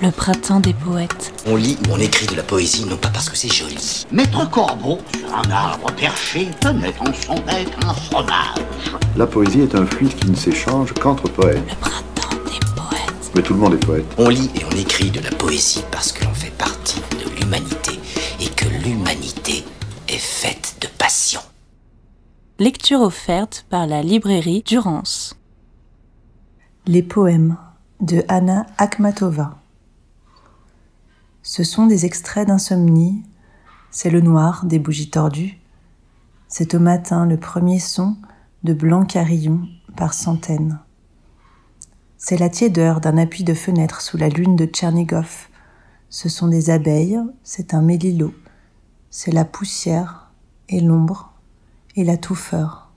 Le printemps des poètes. On lit ou on écrit de la poésie non pas parce que c'est joli. Maître Corbeau, sur un arbre perché, tenait en son bec un fromage. La poésie est un fluide qui ne s'échange qu'entre poètes. Le printemps des poètes. Mais tout le monde est poète. On lit et on écrit de la poésie parce que l'on fait partie de l'humanité et que l'humanité est faite de passion. Lecture offerte par la librairie Durance. Les poèmes de Anna Akhmatova. Ce sont des extraits d'insomnie, c'est le noir des bougies tordues, c'est au matin le premier son de blancs carillons par centaines. C'est la tiédeur d'un appui de fenêtre sous la lune de Tchernigov. Ce sont des abeilles, c'est un mélilot, c'est la poussière et l'ombre et la touffeur.